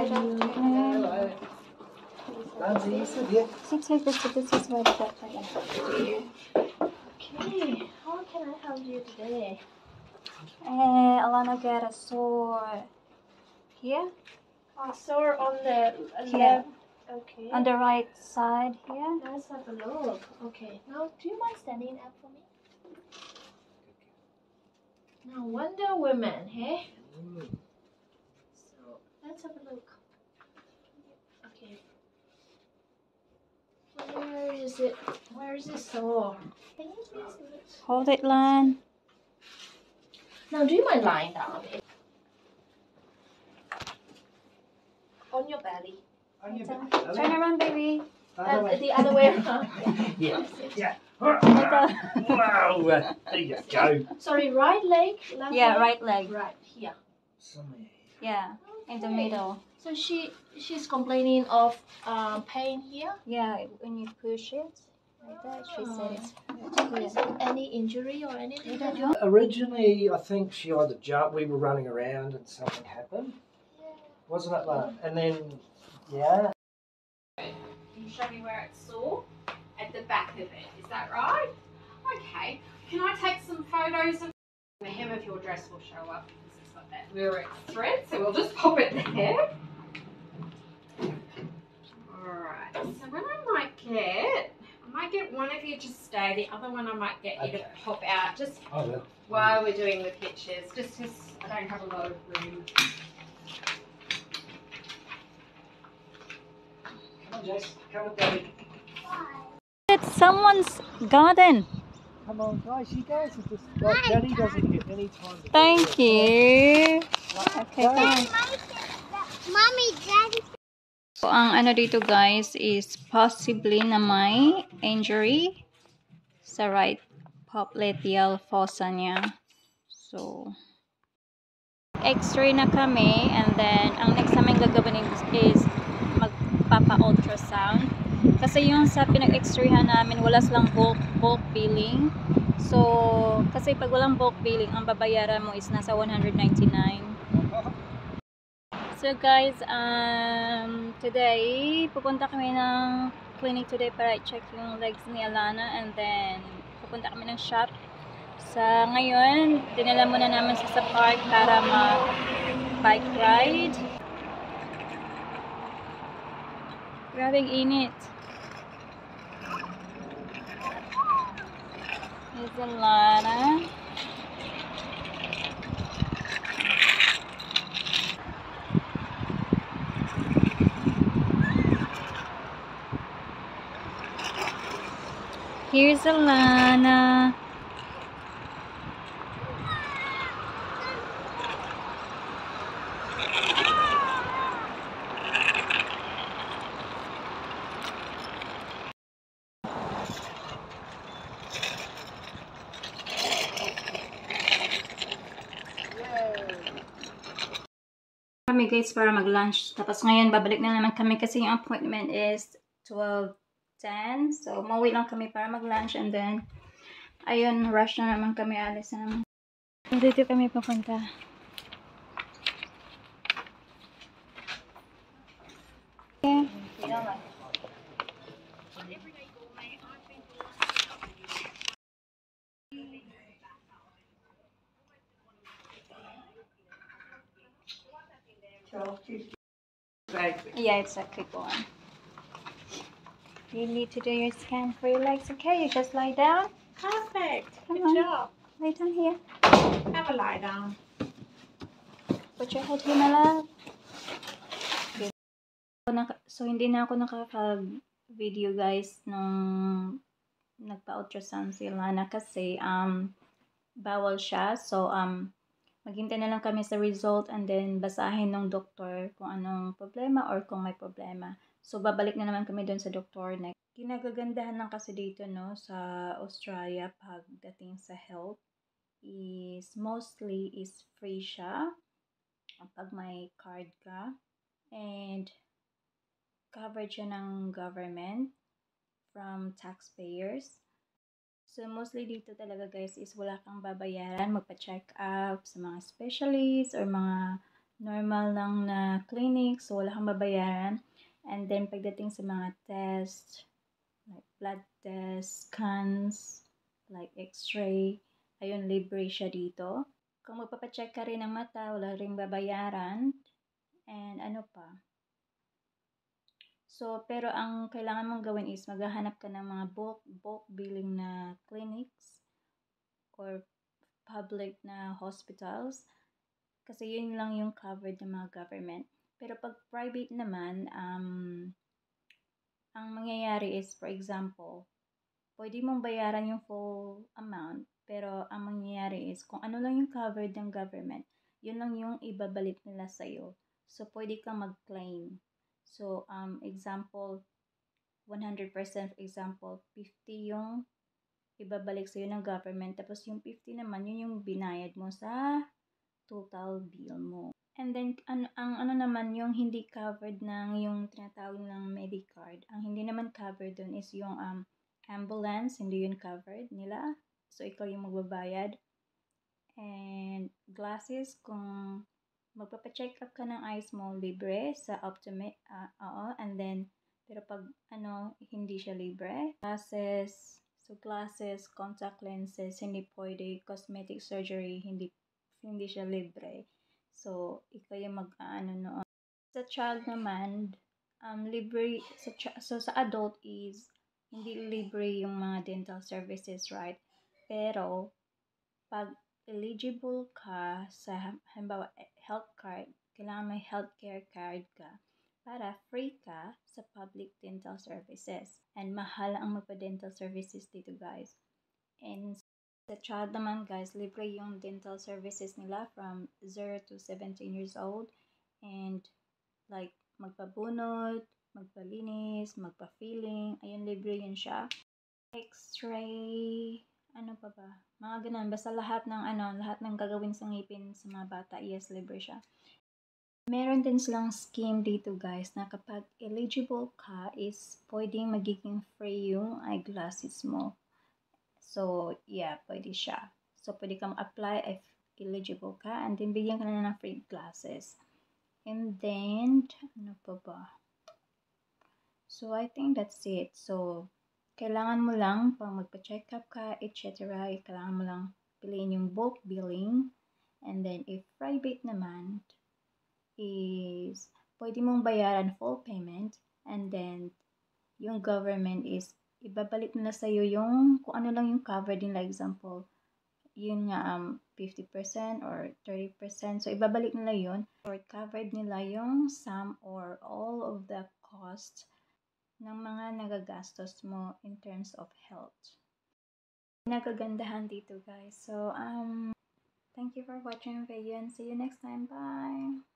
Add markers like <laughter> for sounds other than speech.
Six hundred so this is that I am. Okay, how can I help you today? Eh, Alana get a sore here Oh, sore on the left. Okay. on the right side here. Let's have a look. Okay. Now, do you mind standing up for me? Now, Wonder women, hey? Mm. So, let's have a look. Okay. Where is it? Where is this sore? Can you please look? Hold it, Lan. Now, do you mind lying down? On your belly. On your belly. turn around, baby. Other Uh, the other way around. <laughs> Yeah. Yeah. Wow. <laughs> There you go. Sorry, right leg? Left Yeah, leg? right leg. Right here. Somewhere. Yeah, in the middle. So she she's complaining of um, pain here. Yeah, when you push it like that, she said it's Is it any injury or anything? That don't know? Originally, I think she either jumped, we were running around and something happened. Wasn't it, Lan? And then, yeah. Can you show me where it's sore? At the back of it, is that right? Okay. Can I take some photos of the hem of your dress will show up because it's got that thread, so we'll just pop it there. Alright, so when I might get, I might get one of you to stay, the other one I might get you to pop out just oh, I will. while we're doing the pictures, just because I don't have a lot of room. Come on, Jace. Come with Daddy. It's someone's garden. Come on, guys. You guys are just like Daddy doesn't get any time. To Thank you. Okay, thanks. Mommy, Daddy. So, ang ano dito guys is possibly na may injury sa right popliteal fossa niya. So, x-ray na kami and then ang next namin gagawin is magpapa-ultrasound. Kasi yung sa pinag-x-rayhan namin, wala silang bulk, bulk billing. So, kasi pag walang bulk billing, ang babayaran mo is nasa 199. So guys, um, today, pupunta kami ng clinic today para i-check yung legs ni Alana and then pupunta kami ng shop. Sa ngayon, dinala muna namin siya sa park para mag-bike ride. Grabing init. Here's Alana. Here's Alana. Kami guys para mag-lunch. Tapos ngayon, babalik na naman kami kasi yung appointment is 12.10. So, mauwi lang kami para mag-lunch and then, ayun, rush na naman kami, alis na naman. Dito kami papunta. Okay. Yeah, it's a quick one. You need to do your scan for your legs, okay? You just lie down. Perfect. Come Good on. job. Lay down here. Have a lie down. Put your head here, my love. Okay. So, naka- So, hindi na ako nakaka-video guys nung nagpa-ultrasound si Lana kasi um, bawal siya. So, um, maghintay na lang kami sa result and then basahin ng doktor kung anong problema or kung may problema. So, babalik na naman kami doon sa doktor next. Ginagagandahan lang kasi dito, no, sa Australia pagdating sa health is mostly is free siya pag may card ka and covered siya ng government from taxpayers. So, mostly dito talaga guys is wala kang babayaran, magpa-check up sa mga specialists or mga normal lang na clinic, so wala kang babayaran. And then, pagdating sa mga test, like blood test, scans, like x-ray, ayun, libre siya dito. Kung magpapacheck ka rin ng mata, wala rin babayaran. And ano pa? So, pero ang kailangan mong gawin is maghahanap ka ng mga bulk, bulk billing na clinics or public na hospitals kasi yun lang yung covered ng mga government. Pero pag private naman, um, ang mangyayari is, for example, pwede mong bayaran yung full amount, pero ang mangyayari is, kung ano lang yung covered ng government, yun lang yung ibabalik nila sa'yo. So, pwede kang mag-claim. So, um, example, 100% example, 50 yung ibabalik sa'yo ng government. Tapos yung 50 naman, yun yung binayad mo sa total bill mo. And then, an ang ano naman, yung hindi covered ng yung tinatawag ng Medicard. Ang hindi naman covered dun is yung um, ambulance, hindi yun covered nila. So, ikaw yung magbabayad. And glasses, kung magpapacheck up ka ng eyes mo, libre sa Optime, uh, oo. And then, pero pag ano, hindi siya libre. Glasses, so glasses, contact lenses, hindi pwede. Cosmetic surgery, hindi hindi siya libre. So, ikaw yung mag-ano noon. Sa child naman, um, libre, sa, so sa adult is, hindi libre yung mga dental services, right? Pero, pag eligible ka sa, halimbawa, health card, kailangan may healthcare card ka para free ka sa public dental services. And mahal ang magpa-dental services dito, guys. And sa child naman guys, libre yung dental services nila from 0 to 17 years old. And like magpabunot, magpalinis, magpa-filling, ayun libre yun siya. X-ray, ano pa ba? Mga ganun, basta lahat ng ano, lahat ng gagawin sa ngipin sa mga bata, yes, libre siya. Meron din silang scheme dito guys na kapag eligible ka is pwedeng magiging free yung eyeglasses mo. So, yeah, pwede siya. So, pwede kang apply if eligible ka and then bigyan ka na ng free glasses. And then, ano pa ba? So, I think that's it. So, kailangan mo lang pang magpa-check up ka, etc. Kailangan mo lang piliin yung bulk billing. And then, if private naman, is pwede mong bayaran full payment. And then, yung government is ibabalik nila sa iyo yung kung ano lang yung covered nila example yun nga um 50% or 30% so ibabalik nila yun or covered nila yung sum or all of the cost ng mga nagagastos mo in terms of health. Nagagandahan dito guys. So um thank you for watching video and see you next time. Bye